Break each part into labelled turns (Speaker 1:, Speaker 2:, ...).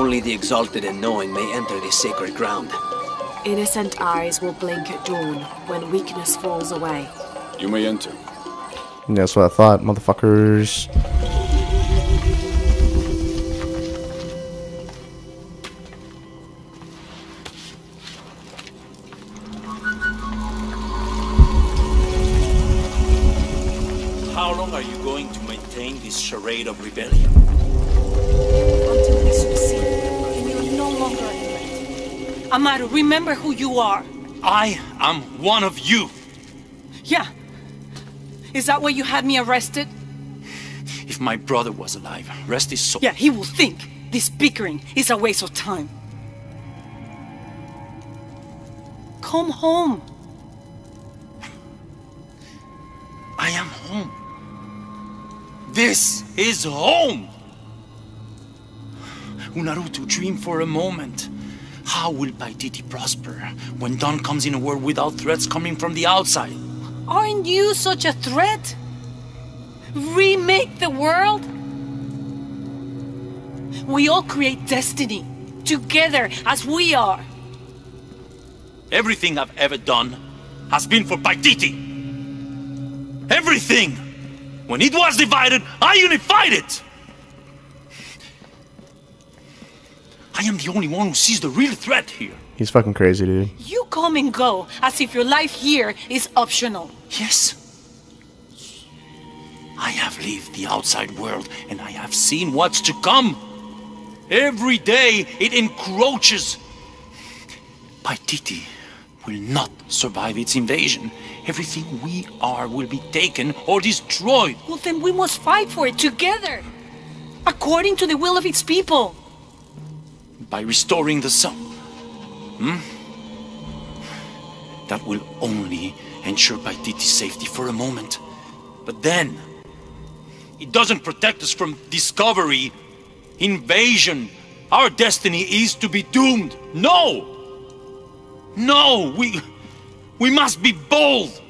Speaker 1: Only the exalted and knowing may enter this sacred ground.
Speaker 2: Innocent eyes will blink at dawn when weakness falls away.
Speaker 3: You may enter.
Speaker 4: That's what I thought, motherfuckers.
Speaker 5: You
Speaker 6: are.
Speaker 5: I am one of you.
Speaker 6: Yeah. Is that why you had me arrested?
Speaker 5: If my brother was alive, rest his soul.
Speaker 6: Yeah, he will think this bickering is a waste of time. Come home.
Speaker 5: I am home. This is home. Unuratu, dream for a moment. How will Paititi prosper when Dawn comes in a world without threats coming from the outside?
Speaker 6: Aren't you such a threat? Remake the world? We all create destiny, together as we are.
Speaker 5: Everything I've ever done has been for Paititi. Everything! When it was divided, I unified it! I am the only one who sees the real threat here.
Speaker 4: He's fucking crazy, dude.
Speaker 6: You come and go as if your life here is optional.
Speaker 5: Yes. I have lived the outside world and I have seen what's to come. Every day it encroaches. Paititi will not survive its invasion. Everything we are will be taken or destroyed.
Speaker 6: Well, then we must fight for it together, according to the will of its people.
Speaker 5: By restoring the sun. Hmm? That will only ensure Paititi's safety for a moment. But then, it doesn't protect us from discovery, invasion. Our destiny is to be doomed. No! No! We. We must be bold!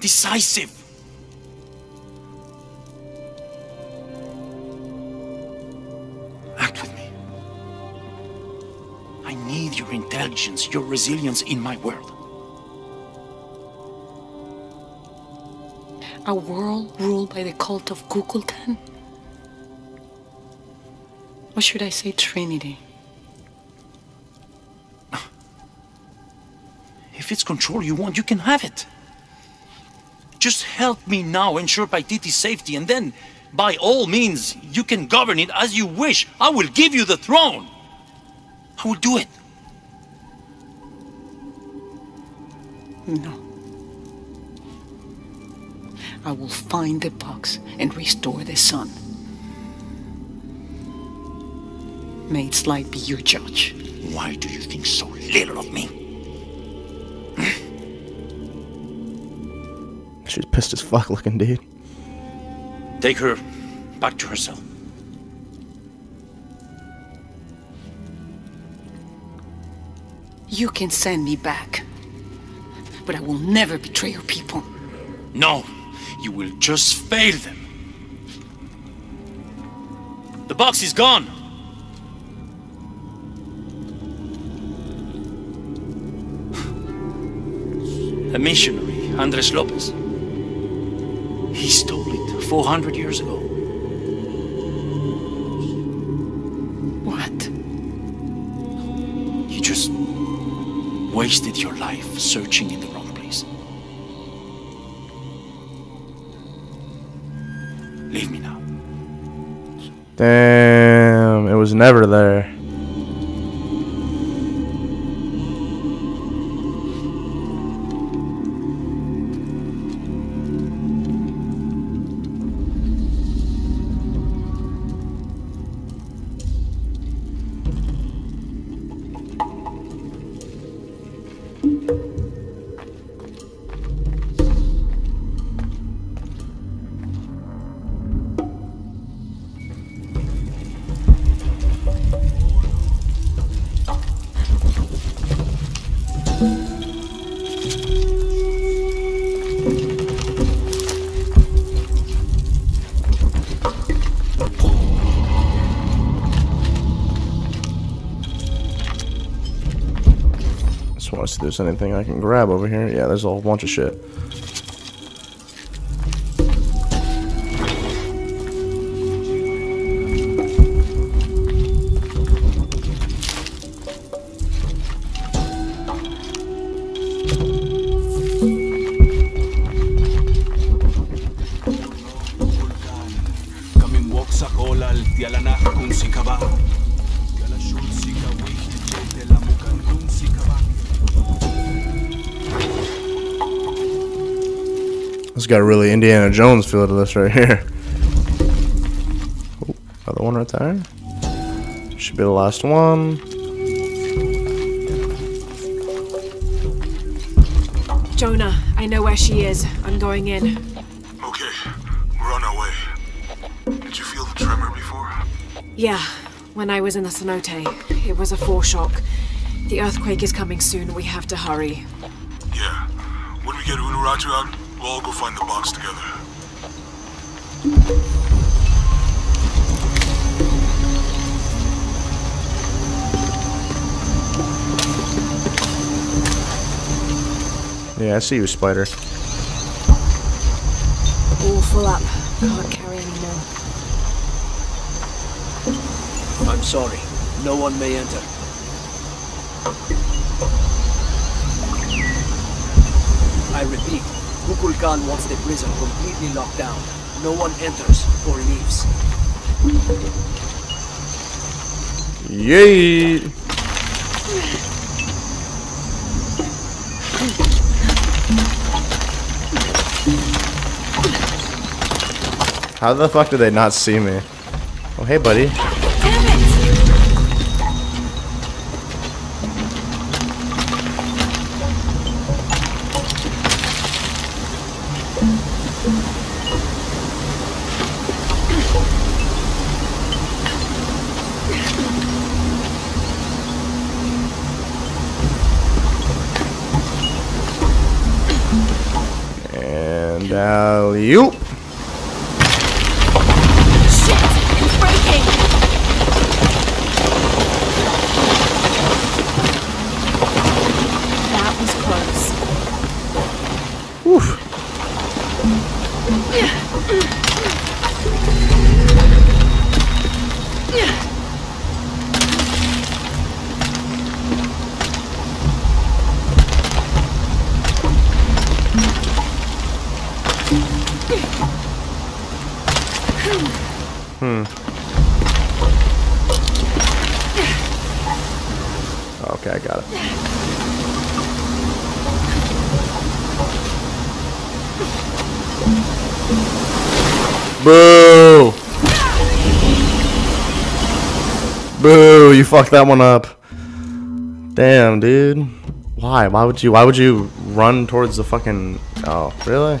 Speaker 5: Decisive! Your your resilience in my world.
Speaker 6: A world ruled by the cult of Kukulkan? Or should I say Trinity?
Speaker 5: If it's control you want, you can have it. Just help me now ensure Paititi's safety, and then, by all means, you can govern it as you wish. I will give you the throne. I will do it.
Speaker 6: No. I will find the box and restore the sun. May its light be your judge.
Speaker 5: Why do you think so little of me?
Speaker 4: She's pissed as fuck looking, dude.
Speaker 5: Take her back to her cell.
Speaker 6: You can send me back, but I will never betray your people.
Speaker 5: No, you will just fail them. The box is gone. A missionary, Andres Lopez. He stole it 400 years ago.
Speaker 6: What?
Speaker 5: You just wasted your life searching in the
Speaker 4: Damn, it was never there. There's anything I can grab over here. Yeah, there's a whole bunch of shit. Got a really Indiana Jones feel to this right here. Oh, another one right there. Should be the last one.
Speaker 2: Jonah, I know where she is. I'm going in.
Speaker 7: Okay, we're on our way. Did you feel the tremor before?
Speaker 2: Yeah, when I was in the cenote, it was a foreshock. The earthquake is coming soon. We have to hurry.
Speaker 7: Yeah. When we get Unuratu out, we'll all go find the box together.
Speaker 4: Yeah, I see you, Spider.
Speaker 2: All full up. Can't carry any more.
Speaker 1: I'm sorry. No one may enter. I repeat, Kukulkan wants the prison completely locked down. No one enters or leaves.
Speaker 4: Yay! How the fuck did they not see me? Oh, hey, buddy. And Boo! You fucked that one up. Damn, dude. Why? Why would you? Why would you run towards the fucking? Oh, really?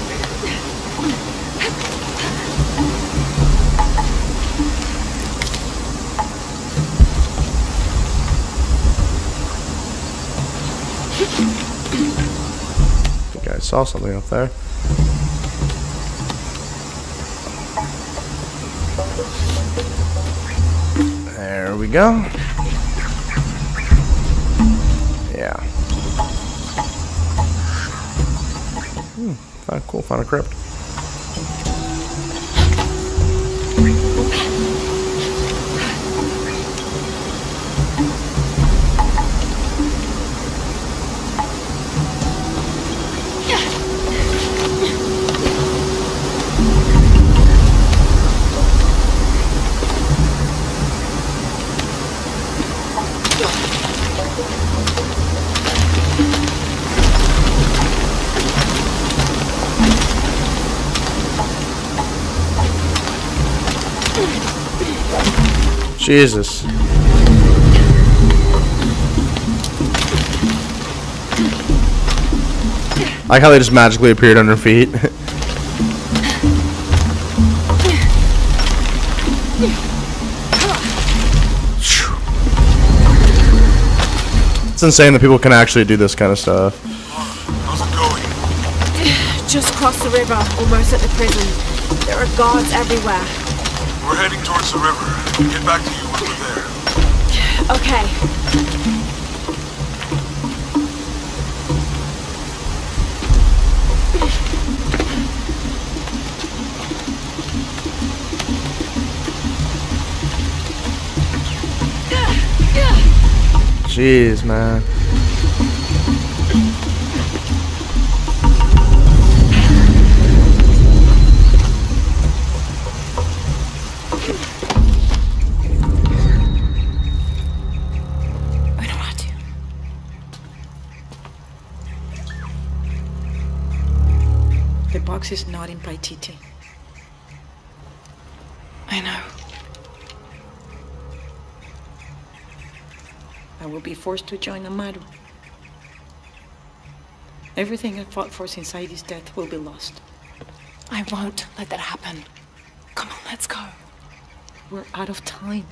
Speaker 3: I think
Speaker 1: I
Speaker 4: saw something up there. There we go. Yeah. Hmm, cool, found a crypt. Jesus. I like how they just magically appeared on her feet. it's insane that people can actually do this kind of stuff.
Speaker 7: How's it going?
Speaker 2: Just crossed the river, almost at the prison. There are guards everywhere.
Speaker 7: We're heading towards the river. Get back to
Speaker 2: Okay.
Speaker 4: Jeez, man.
Speaker 6: Is not in Paititi.
Speaker 8: I know.
Speaker 6: I will be forced to join Amaru. Everything I fought for since Heidi's death will be lost.
Speaker 8: I won't let that happen. Come on, let's go.
Speaker 6: We're out of time.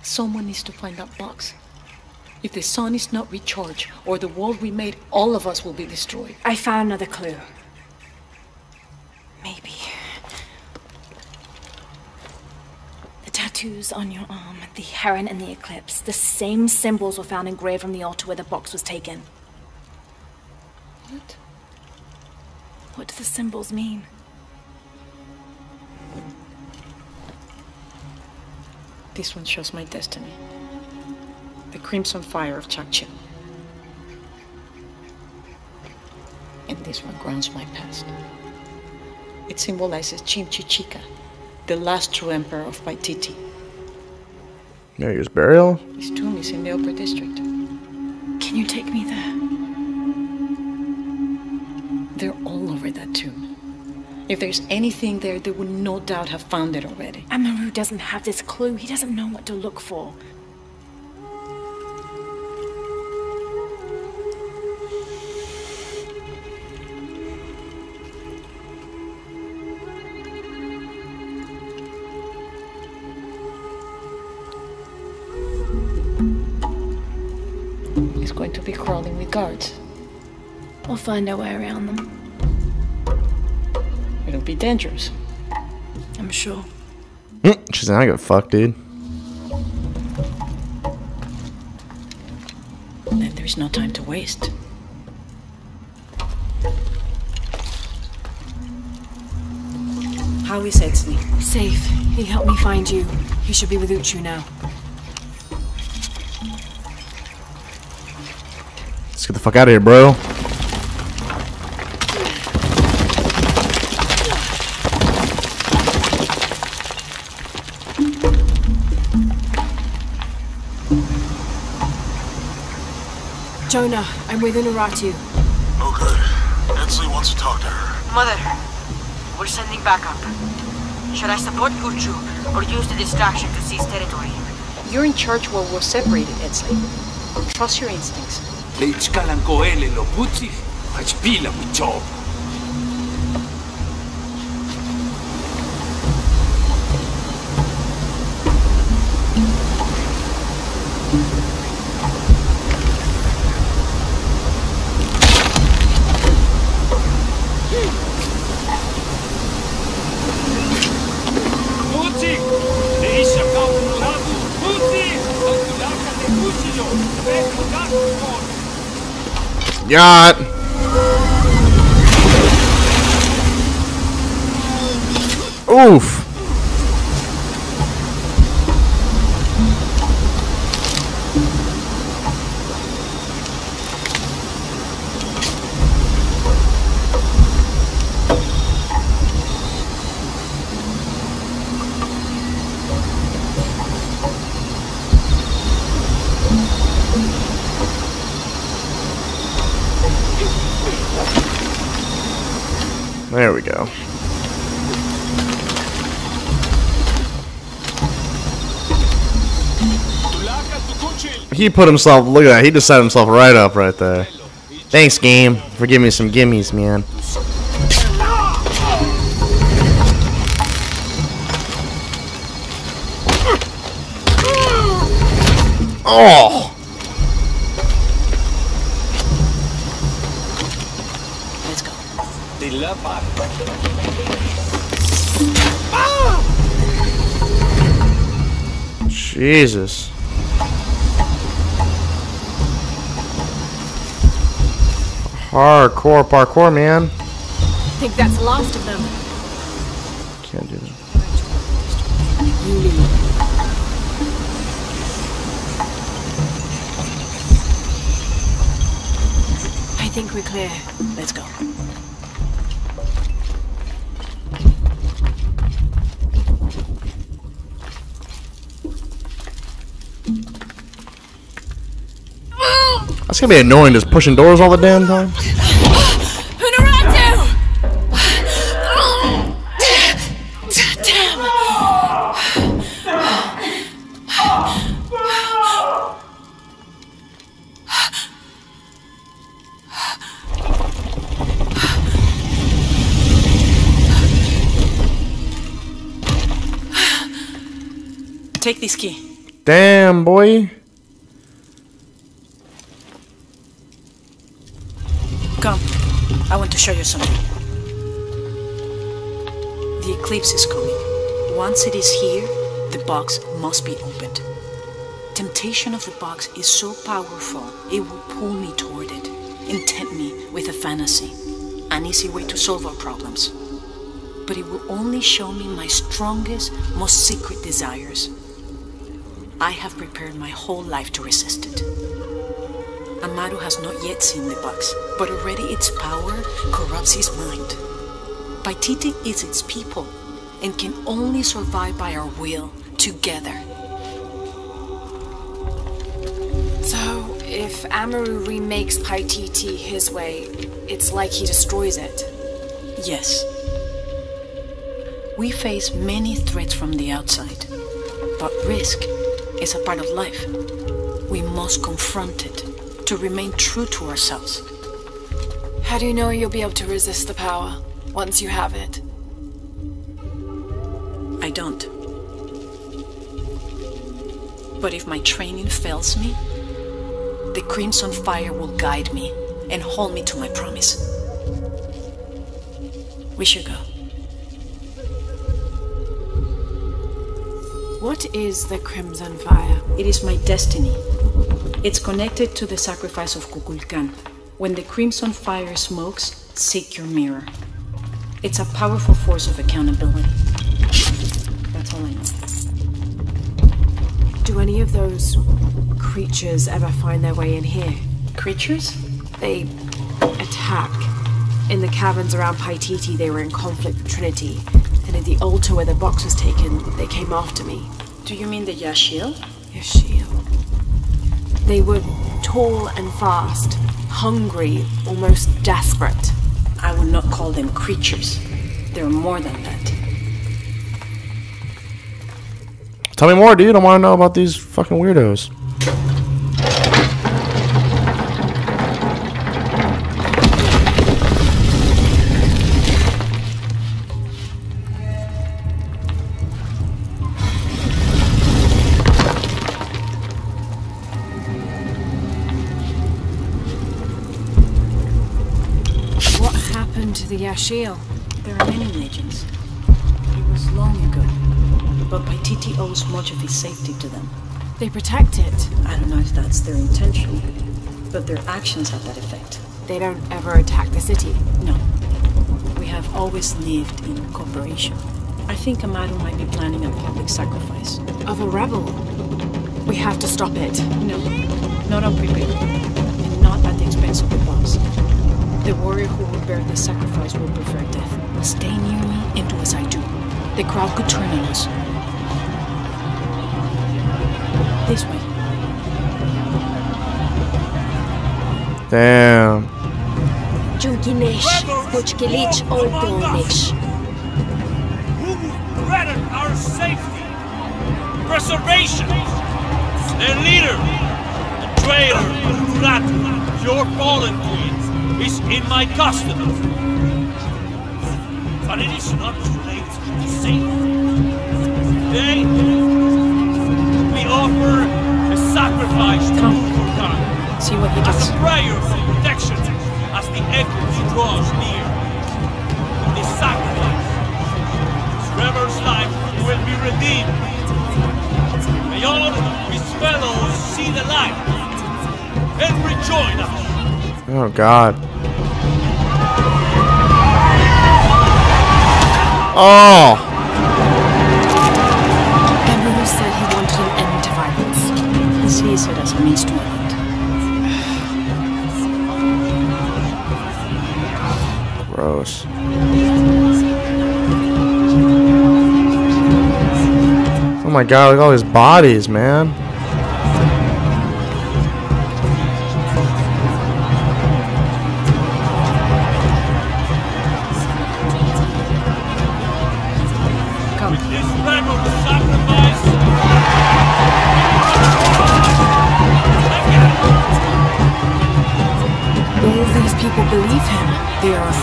Speaker 6: Someone needs to find that box. If the sun is not recharged or the world we made, all of us will be destroyed.
Speaker 2: I found another clue.
Speaker 8: Maybe. The tattoos on your arm, the heron and the eclipse, the same symbols were found engraved on the altar where the box was taken.
Speaker 6: What?
Speaker 8: What do the symbols mean?
Speaker 6: This one shows my destiny. The crimson fire of Chak Chel. And this one grounds my past. It symbolizes Chimchichica, the last true emperor of Paititi.
Speaker 4: Maybe his burial?
Speaker 6: His tomb is in the upper district.
Speaker 8: Can you take me there?
Speaker 6: They're all over that tomb. If there's anything there, they would no doubt have found it already.
Speaker 8: Amaru doesn't have this clue. He doesn't know what to look for. We'll find our way around them.
Speaker 6: It'll be dangerous.
Speaker 8: I'm sure.
Speaker 4: Mm, She's not gonna fuck, dude.
Speaker 6: And there's no time to waste. How is Etzli?
Speaker 2: Safe. He helped me find you. He should be with Uchu now.
Speaker 4: Let's get the fuck out of here, bro.
Speaker 2: Jonah, I'm with Unuratu.
Speaker 7: Oh, good. Etzli wants to talk to her.
Speaker 9: Mother, we're sending backup. Should I support Uchu or use the distraction to seize territory?
Speaker 6: You're in charge while we're separated, Etzli. Trust your instincts.
Speaker 3: Leichkalan koele lo putsi, achpila mucho.
Speaker 4: Yacht. Oof. There we go. He put himself, look at that, he just set himself right up right there. Thanks, game, for giving me some gimmies, man. Oh!
Speaker 6: Let's go.
Speaker 4: Jesus. Hardcore parkour, man.
Speaker 2: I think that's the last of them.
Speaker 4: Can't do that.
Speaker 2: You. I think we're clear.
Speaker 6: Let's go.
Speaker 4: That's gonna be annoying just pushing doors all the damn time.
Speaker 6: Take this key.
Speaker 4: Damn, boy.
Speaker 6: Come. I want to show you something. The eclipse is coming. Once it is here, the box must be opened. Temptation of the box is so powerful, it will pull me toward it and tempt me with a fantasy, an easy way to solve our problems. But it will only show me my strongest, most secret desires. I have prepared my whole life to resist it. Amaru has not yet seen the box, but already its power corrupts his mind. Paititi is its people and can only survive by our will together.
Speaker 2: So, if Amaru remakes Paititi his way, it's like he destroys it.
Speaker 6: Yes. We face many threats from the outside, but risk is a part of life. We must confront it to remain true to ourselves.
Speaker 2: How do you know you'll be able to resist the power once you have it?
Speaker 6: I don't. But if my training fails me, the Crimson Fire will guide me and hold me to my promise. We should go.
Speaker 2: What is the Crimson Fire?
Speaker 6: It is my destiny. It's connected to the sacrifice of Kukulkan. When the Crimson Fire smokes, seek your mirror. It's a powerful force of accountability. That's all I know.
Speaker 2: Do any of those creatures ever find their way in here?
Speaker 6: Creatures?
Speaker 2: They attack. In the caverns around Paititi, they were in conflict with Trinity. And at the altar where the box was taken, they came after me.
Speaker 6: Do you mean the Yaaxil?
Speaker 2: Yaaxil. They were tall and fast, hungry, almost desperate.
Speaker 6: I would not call them creatures. They're more than that.
Speaker 4: Tell me more, dude. I want to know about these fucking weirdos.
Speaker 6: Safety to them.
Speaker 2: They protect it.
Speaker 6: I don't know if that's their intention, but their actions have that effect.
Speaker 2: They don't ever attack the city.
Speaker 6: No. We have always lived in cooperation. I think Amaru might be planning a public sacrifice.
Speaker 2: Of a rebel. We have to stop it.
Speaker 6: No, not unprepared. And not at the expense of the boss. The warrior who will bear the sacrifice will prefer death. Stay near me and do as I do. The crowd could turn on us. This way.
Speaker 4: Damn.
Speaker 10: Junkinesh, Puchkilich Olgonish.
Speaker 5: Who threaten our safety, preservation. Their leader, the traitor, Ratu, your fallen queen, is in my custody. But it is not too late to save her. Today, we offer a sacrifice to
Speaker 6: Come. See what he
Speaker 5: as
Speaker 6: does.
Speaker 5: a prayer for protection as the eclipse draws near. With this sacrifice, Trevor's life will be redeemed. May all his fellows see the light and rejoin us.
Speaker 4: Oh god. Oh.
Speaker 2: Violence?
Speaker 6: He sees it as a means to an end.
Speaker 4: Gross. Oh my god, look at all these bodies, man.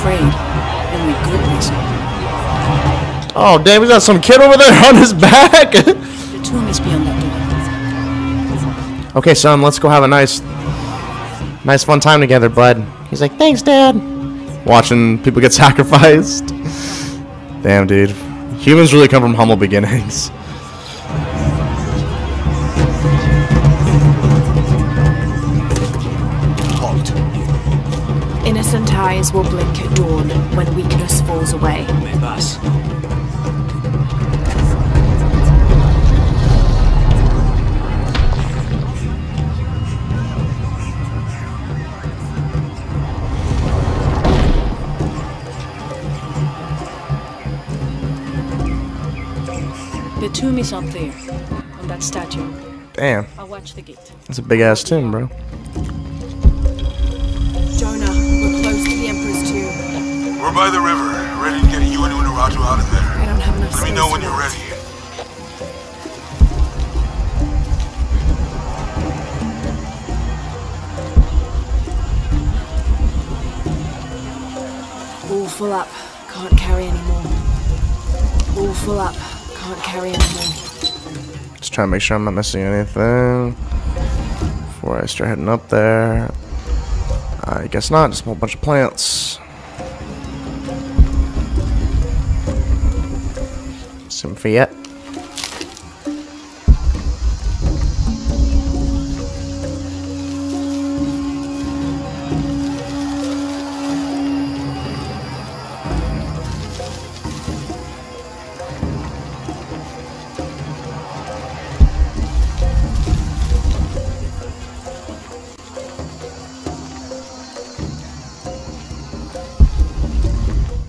Speaker 6: Afraid, and with good reason.
Speaker 4: Oh damn, we got some kid over there on his back.
Speaker 6: The tomb is beyond that door.
Speaker 4: okay, son, let's go have a nice, nice fun time together, bud. He's like, thanks, dad. Watching people get sacrificed. Damn, dude. Humans really come from humble beginnings.
Speaker 2: Innocent eyes will blink at dawn when weakness falls away.
Speaker 1: Me pass.
Speaker 6: The tomb is up there, on that statue.
Speaker 4: Damn,
Speaker 6: I'll watch the gate.
Speaker 4: that's a big ass tomb, bro.
Speaker 2: We're
Speaker 7: by the river, ready to get you and Unuratu out of there.
Speaker 2: I don't have enough
Speaker 7: Let me know when you're ready.
Speaker 2: All full up. Can't carry anymore. All full up. Can't carry anymore.
Speaker 4: Just trying to make sure I'm not missing anything before I start heading up there. I guess not, just a whole bunch of plants. Some Fiat.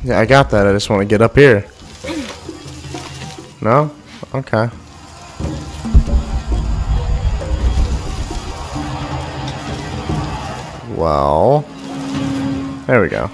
Speaker 4: Yeah, I got that. I just want to get up here. No? Okay. Well, there we go.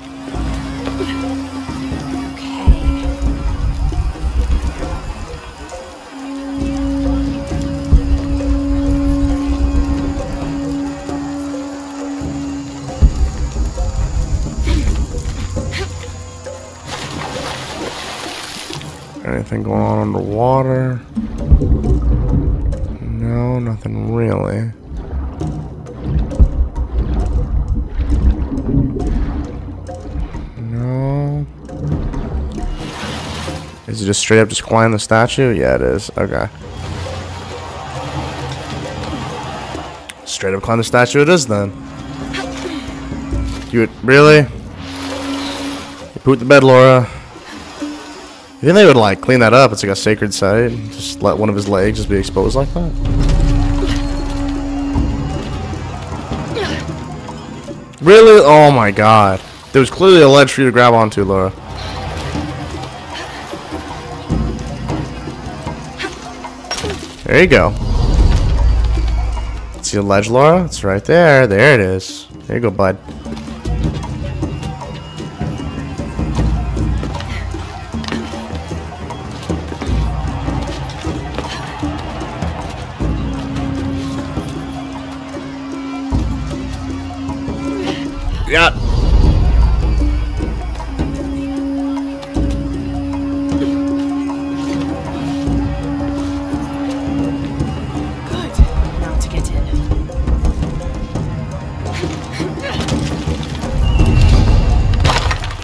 Speaker 4: Anything going on underwater? No, nothing really. No. Is it just straight up just climb the statue? Yeah, it is. Okay. Straight up climb the statue it is then. You really? You pooped the bed, Laura. You think they would like clean that up? It's like a sacred site. Just let one of his legs just be exposed like that. Really? Oh my god. There was clearly a ledge for you to grab onto, Laura. There you go. See the ledge, Laura? It's right there. There it is. There you go, bud.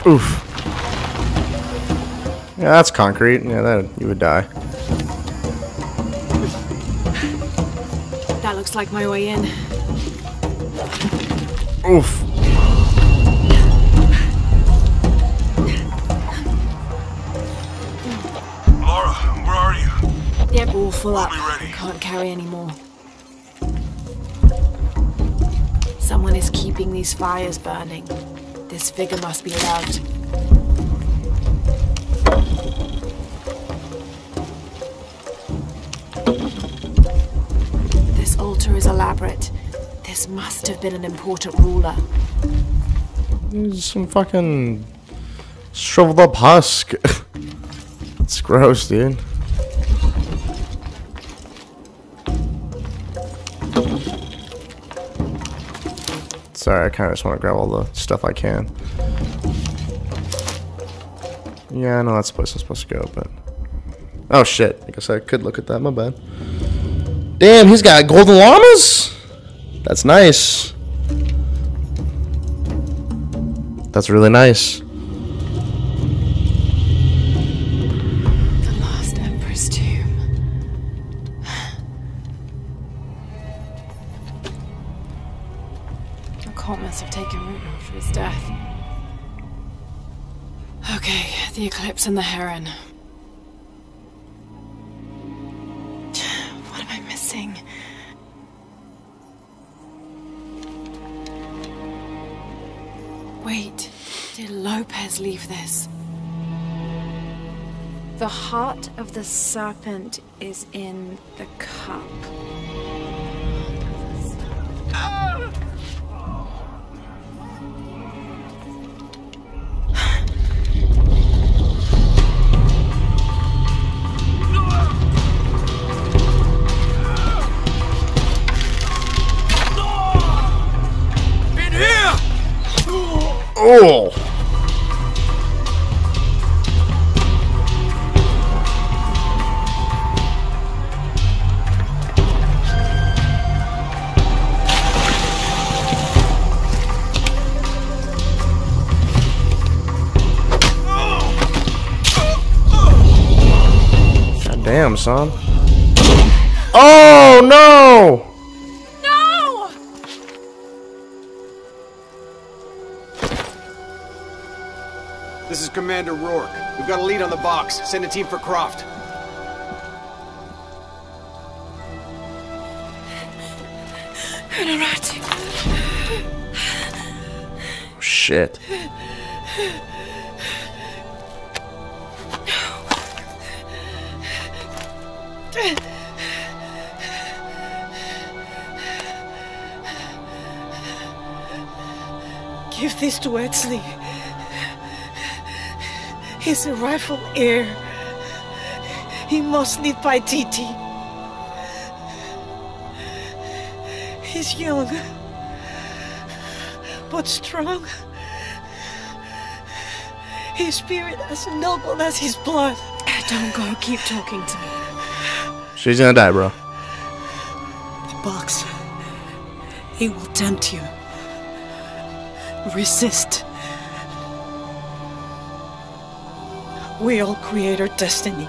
Speaker 4: Oof. Yeah, that's concrete. Yeah, that you would die.
Speaker 2: That looks like my way in.
Speaker 4: Oof.
Speaker 7: Laura, where are you?
Speaker 2: Yep, all full up.
Speaker 7: We'll ready.
Speaker 2: Can't carry anymore. Someone is keeping these fires burning. This figure must be loved. This altar is elaborate. This must have been an important ruler.
Speaker 4: Some fucking shriveled up husk. it's gross, dude. Sorry, I kind of just want to grab all the stuff I can. Yeah, I know that's the place I'm supposed to go, but... Oh shit, I guess I could look at that, my bad. Damn, he's got golden llamas? That's nice. That's really nice.
Speaker 2: And the heron. What am I missing? Wait, did Lopez leave this?
Speaker 11: The heart of the serpent is in the cup.
Speaker 4: God damn, son. Oh no!
Speaker 2: No!
Speaker 12: This is Commander Rourke. We've got a lead on the box. Send a team for Croft.
Speaker 4: Oh, shit.
Speaker 6: Give this to Etzli. He's a rightful heir. He must lead Paititi. He's young, but strong. His spirit as noble as his blood.
Speaker 2: Don't go, keep talking to me.
Speaker 4: She's gonna die, bro.
Speaker 6: The box. He will tempt you. Resist. We all create our destiny.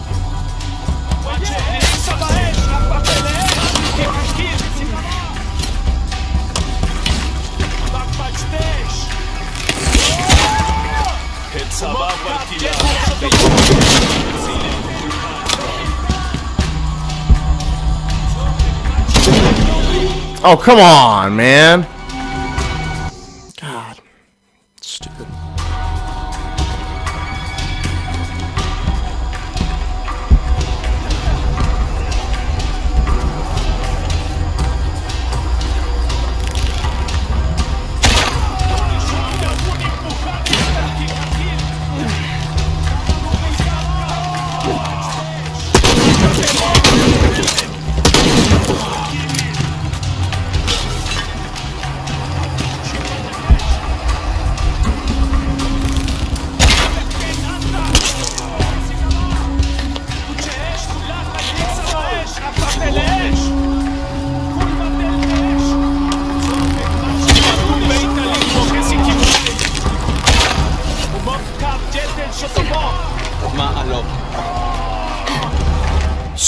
Speaker 3: Oh, come on, man.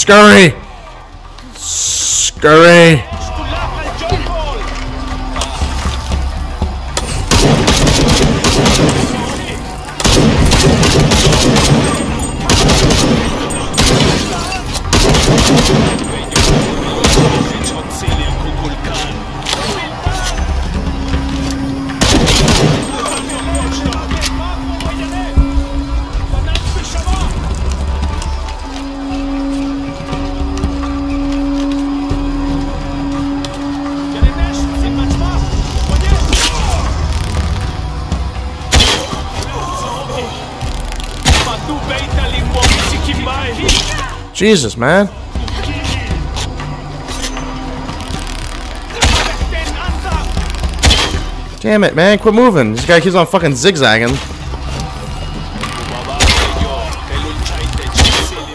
Speaker 3: Scurry! Scurry! Jesus, man. Damn it, man. Quit moving. This guy keeps on fucking zigzagging.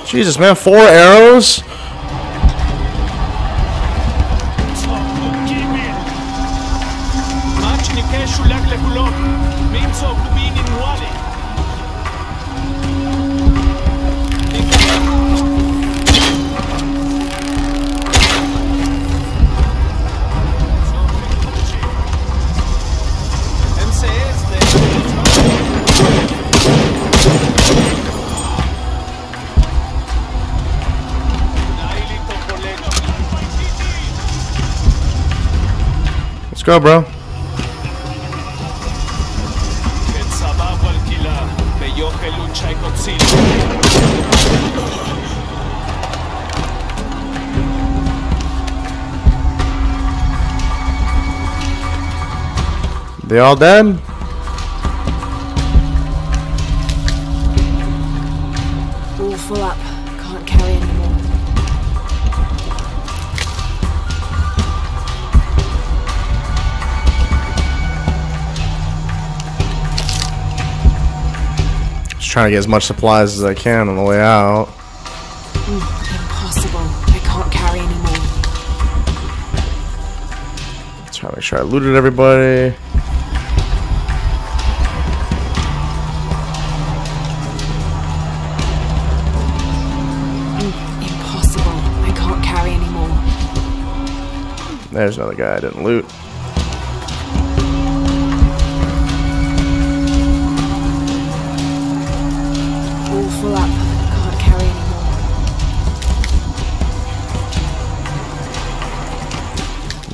Speaker 3: Jesus, man. Four arrows? Go, bro. They all dead?
Speaker 2: All full up.
Speaker 3: Just trying to get as much supplies as I can on the way out.
Speaker 2: Mm, impossible. I can't carry anymore.
Speaker 3: Try to make sure I looted everybody.
Speaker 2: Mm, impossible. I can't carry anymore.
Speaker 3: There's another guy I didn't loot.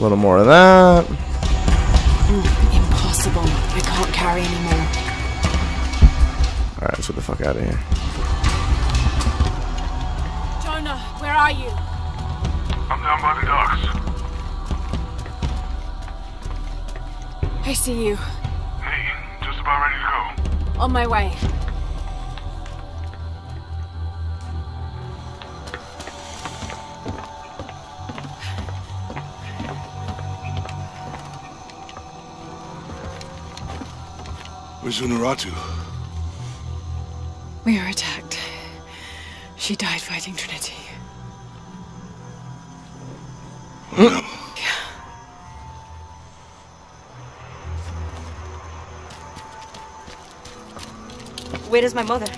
Speaker 3: Little more of that.
Speaker 2: Impossible. I can't carry anymore.
Speaker 3: Alright, let's get the fuck out of here.
Speaker 2: Jonah, where are you?
Speaker 7: I'm down by the docks.
Speaker 2: I see you.
Speaker 7: Hey, just about ready to go.
Speaker 2: On my way.
Speaker 7: Where's Unuratu?
Speaker 2: We were attacked. She died fighting Trinity.
Speaker 9: Where is my mother?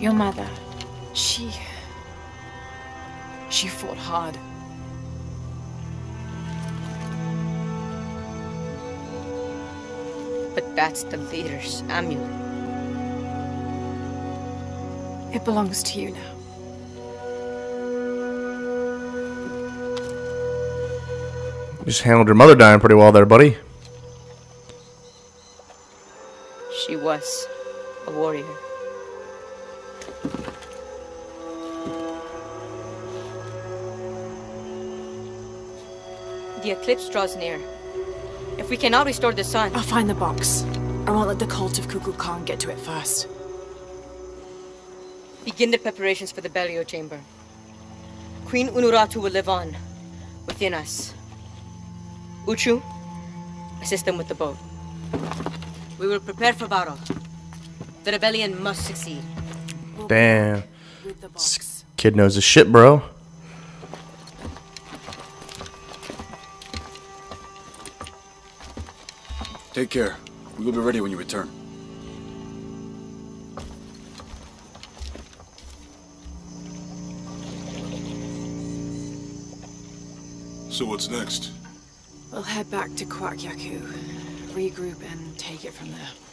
Speaker 2: Your mother, she. She fought hard.
Speaker 9: That's the leader's amulet.
Speaker 2: It belongs to you now.
Speaker 4: You just handled your mother dying pretty well there, buddy.
Speaker 9: She was a warrior. The eclipse draws near. If we cannot restore the sun,
Speaker 2: I'll find the box. I won't let the cult of Kukulkan Khan get to it first.
Speaker 9: begin the preparations for the burial chamber. Queen Unuratu will live on, within us. Uchu, assist them with the boat. We will prepare for battle. The rebellion must succeed.
Speaker 4: Damn. This kid knows his shit, bro.
Speaker 13: Take care. We will be ready when you return.
Speaker 7: So what's next?
Speaker 2: We'll head back to Kuwaq Yaku, regroup, and take it from there.